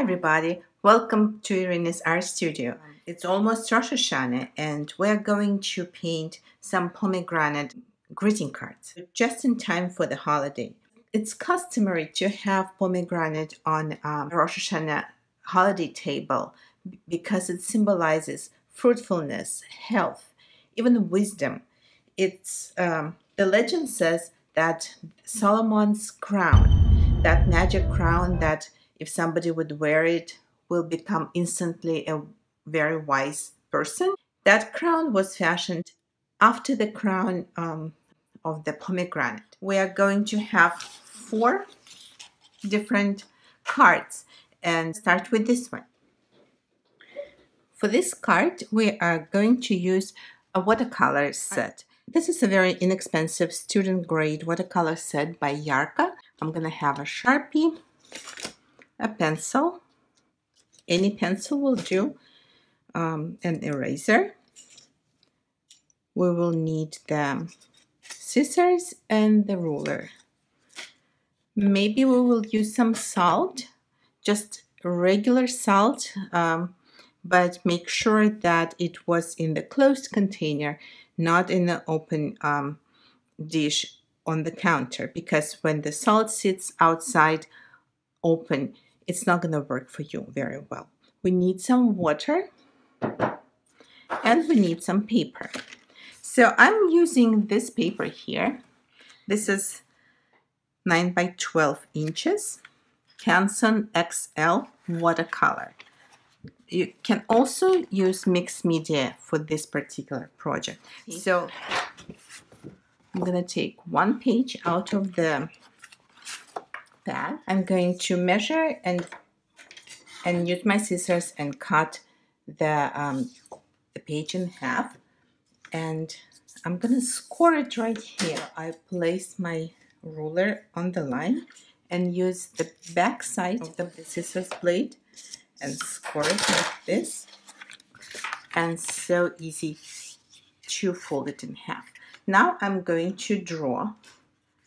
everybody, welcome to Irina's Art Studio. It's almost Rosh Hashanah and we're going to paint some pomegranate greeting cards just in time for the holiday. It's customary to have pomegranate on um, Rosh Hashanah holiday table because it symbolizes fruitfulness, health, even wisdom. It's um, the legend says that Solomon's crown, that magic crown that if somebody would wear it, will become instantly a very wise person. That crown was fashioned after the crown um, of the pomegranate. We are going to have four different cards and start with this one. For this card, we are going to use a watercolor set. This is a very inexpensive student grade watercolor set by Yarka. I'm going to have a Sharpie, a pencil, any pencil will do, um, an eraser. We will need the scissors and the ruler. Maybe we will use some salt, just regular salt, um, but make sure that it was in the closed container, not in the open um, dish on the counter, because when the salt sits outside open, it's not going to work for you very well. We need some water and we need some paper. So I'm using this paper here. This is 9 by 12 inches, Canson XL watercolor. You can also use mixed media for this particular project. So I'm going to take one page out of the pad. I'm going to measure and and use my scissors and cut the, um, the page in half and I'm gonna score it right here. I place my ruler on the line and use the back side of the scissors blade and score it like this and so easy to fold it in half. Now I'm going to draw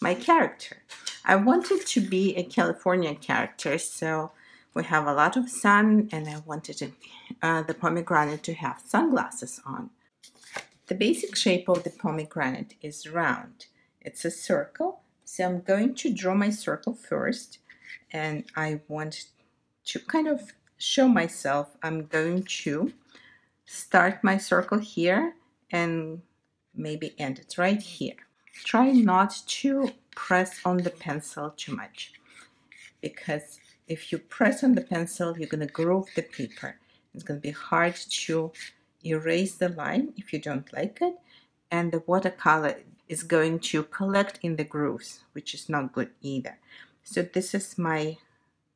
my character. I wanted to be a California character so we have a lot of sun and I wanted uh, the pomegranate to have sunglasses on. The basic shape of the pomegranate is round. It's a circle, so I'm going to draw my circle first and I want to kind of show myself. I'm going to start my circle here and maybe end it right here. Try not to press on the pencil too much because if you press on the pencil, you're going to groove the paper. It's going to be hard to erase the line if you don't like it. And the watercolor is going to collect in the grooves, which is not good either. So this is my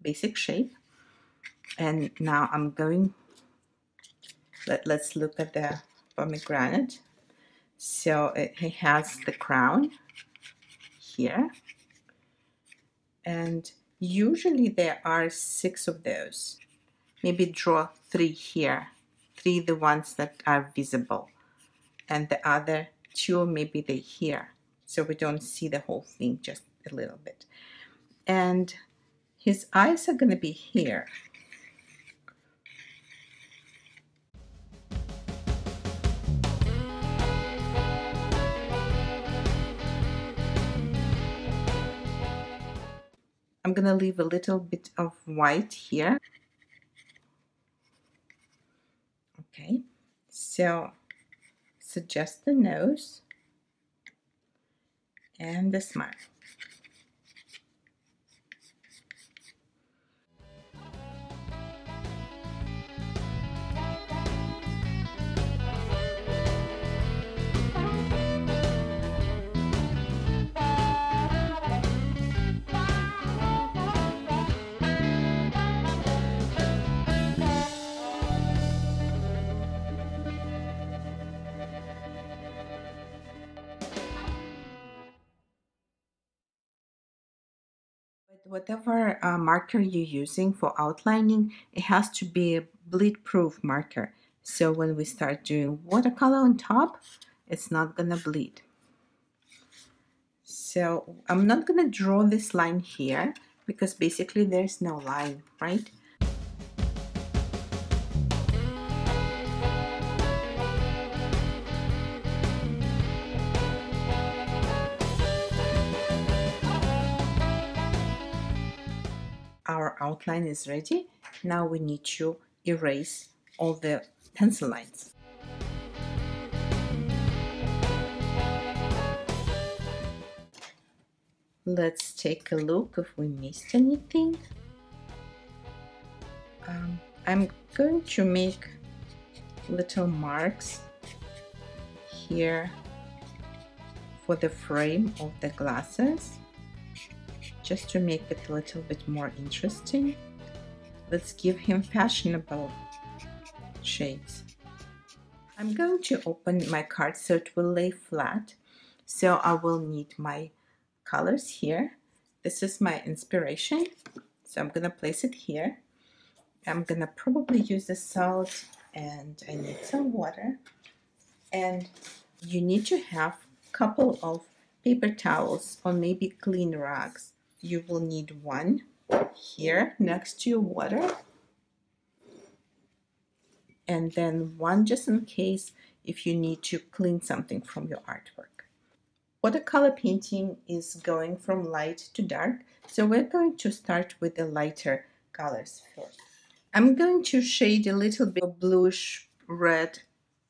basic shape. And now I'm going, let, let's look at the pomegranate. So it, it has the crown here. And Usually there are six of those. Maybe draw three here, three the ones that are visible, and the other two maybe they here, so we don't see the whole thing, just a little bit. And his eyes are going to be here. I'm gonna leave a little bit of white here. Okay, so suggest the nose and the smile. Whatever uh, marker you're using for outlining, it has to be a bleed-proof marker. So when we start doing watercolor on top, it's not gonna bleed. So I'm not gonna draw this line here because basically there's no line, right? Our outline is ready, now we need to erase all the pencil lines. Let's take a look if we missed anything. Um, I'm going to make little marks here for the frame of the glasses just to make it a little bit more interesting. Let's give him fashionable shades. I'm going to open my card so it will lay flat. So I will need my colors here. This is my inspiration. So I'm to place it here. I'm to probably use the salt and I need some water. And you need to have a couple of paper towels or maybe clean rags you will need one here next to your water and then one just in case if you need to clean something from your artwork. Watercolor painting is going from light to dark, so we're going to start with the lighter colors first. I'm going to shade a little bit of bluish red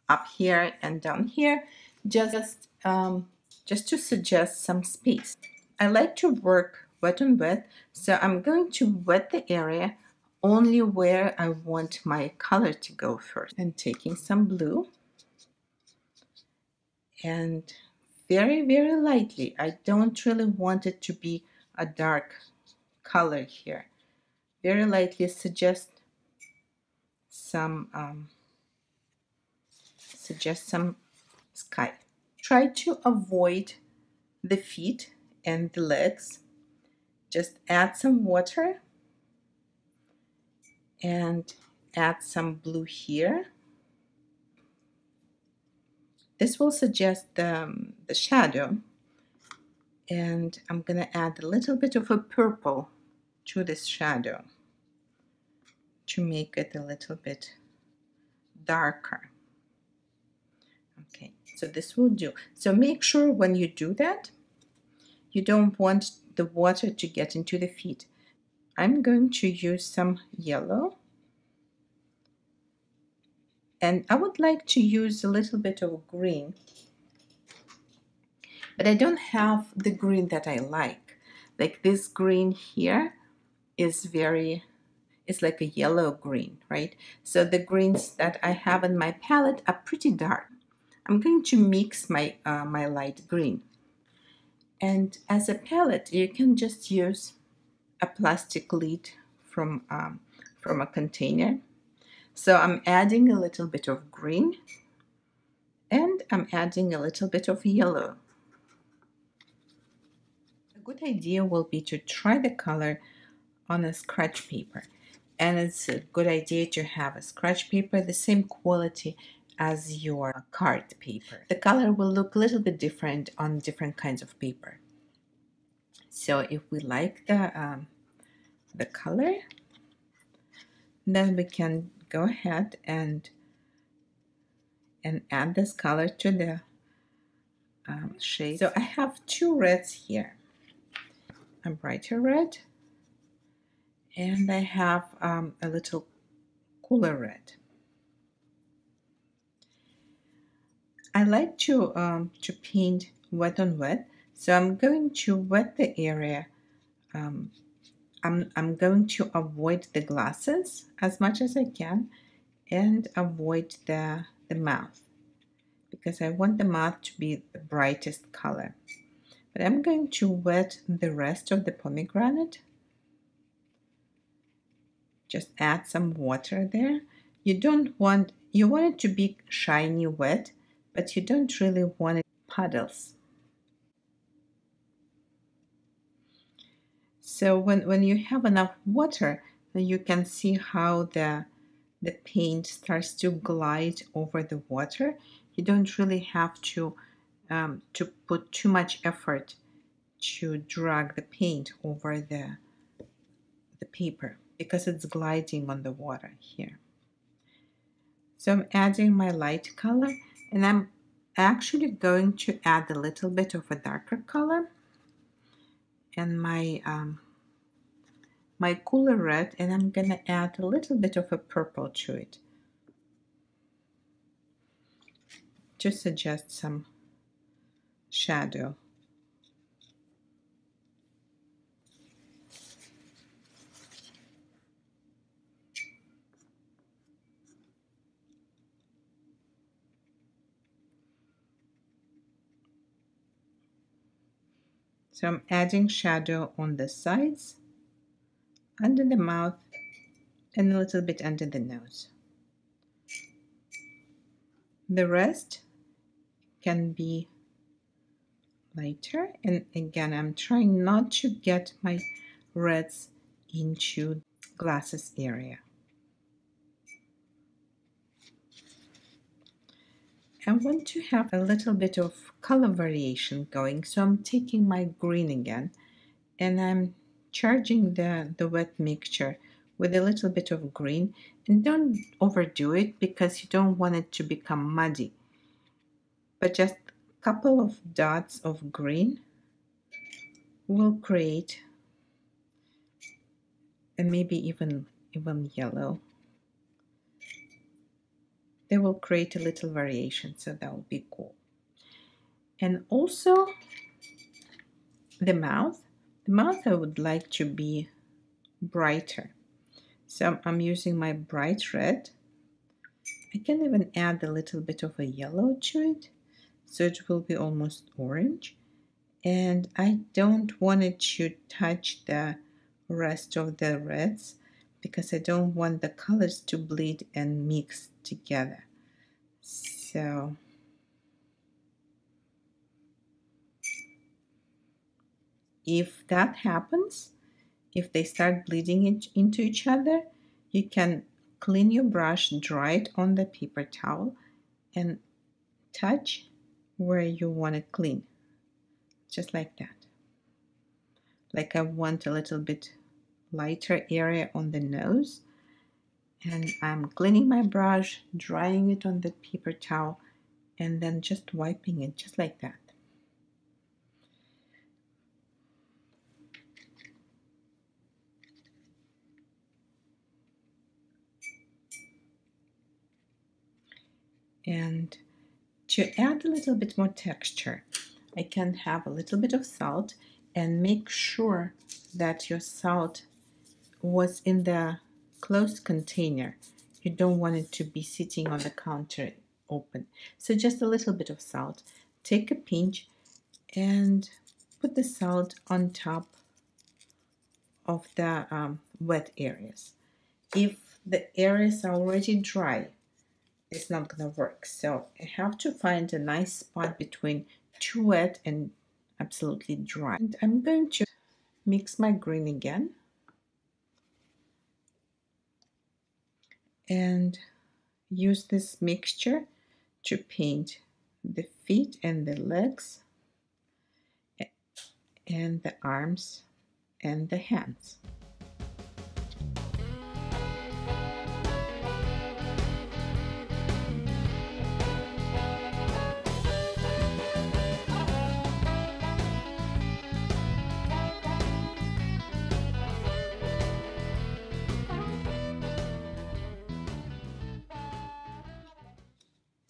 up here and down here, just, um, just to suggest some space. I like to work wet on wet. So I'm going to wet the area only where I want my color to go first. And taking some blue and very, very lightly. I don't really want it to be a dark color here. Very lightly suggest some um, suggest some sky. Try to avoid the feet and the legs just add some water and add some blue here. This will suggest the, um, the shadow and I'm to add a little bit of a purple to this shadow to make it a little bit darker. Okay, so this will do. So make sure when you do that, you don't want the water to get into the feet. I'm going to use some yellow. And I would like to use a little bit of green. But I don't have the green that I like. Like this green here is very it's like a yellow green right? So the greens that I have in my palette are pretty dark. I'm going to mix my uh, my light green and as a palette, you can just use a plastic lid from, um, from a container. So I'm adding a little bit of green and I'm adding a little bit of yellow. A good idea will be to try the color on a scratch paper. And it's a good idea to have a scratch paper the same quality as your card paper. The color will look a little bit different on different kinds of paper. So if we like the, um, the color, then we can go ahead and and add this color to the um, shade. So I have two reds here. A brighter red and I have um, a little cooler red. I like to, um, to paint wet on wet, so I'm going to wet the area. Um, I'm, I'm going to avoid the glasses as much as I can and avoid the, the mouth because I want the mouth to be the brightest color. But I'm going to wet the rest of the pomegranate. Just add some water there. You don't want, you want it to be shiny wet, but you don't really want it puddles. So when, when you have enough water, you can see how the, the paint starts to glide over the water. You don't really have to, um, to put too much effort to drag the paint over the, the paper because it's gliding on the water here. So I'm adding my light color and I'm actually going to add a little bit of a darker color and my um, my cooler red and I'm gonna add a little bit of a purple to it. To suggest some shadow. So I'm adding shadow on the sides, under the mouth, and a little bit under the nose. The rest can be lighter and again I'm trying not to get my reds into glasses area. I want to have a little bit of color variation going so I'm taking my green again and I'm charging the, the wet mixture with a little bit of green. And don't overdo it because you don't want it to become muddy. But just a couple of dots of green will create and maybe even even yellow they will create a little variation so that will be cool. And also the mouth. The mouth I would like to be brighter. So I'm using my bright red. I can even add a little bit of a yellow to it so it will be almost orange. And I don't want it to touch the rest of the reds because I don't want the colors to bleed and mix together. So if that happens, if they start bleeding into each other, you can clean your brush, dry it on the paper towel, and touch where you want it clean. Just like that. Like I want a little bit lighter area on the nose and I'm cleaning my brush, drying it on the paper towel, and then just wiping it just like that. And to add a little bit more texture, I can have a little bit of salt and make sure that your salt was in the closed container. You don't want it to be sitting on the counter open. So just a little bit of salt. Take a pinch and put the salt on top of the um, wet areas. If the areas are already dry, it's not gonna work. So I have to find a nice spot between too wet and absolutely dry. And I'm going to mix my green again. And use this mixture to paint the feet and the legs and the arms and the hands.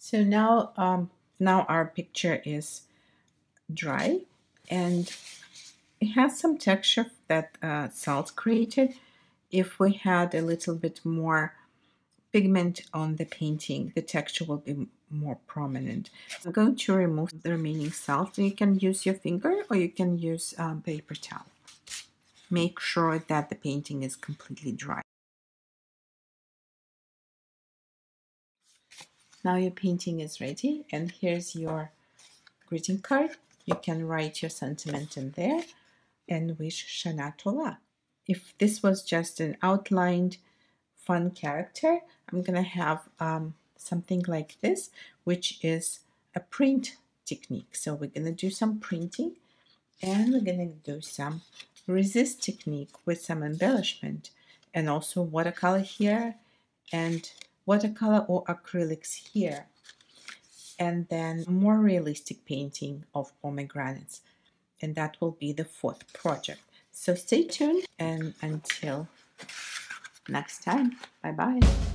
So now, um, now our picture is dry and it has some texture that uh, salt created. If we had a little bit more pigment on the painting, the texture will be more prominent. I'm going to remove the remaining salt. You can use your finger or you can use um, paper towel. Make sure that the painting is completely dry. Now your painting is ready and here's your greeting card. You can write your sentiment in there and wish Shana Tova. If this was just an outlined fun character, I'm going to have um, something like this, which is a print technique. So we're going to do some printing and we're going to do some resist technique with some embellishment and also watercolor here and watercolor or acrylics here. And then more realistic painting of pomegranates. And that will be the fourth project. So stay tuned and until next time, bye bye.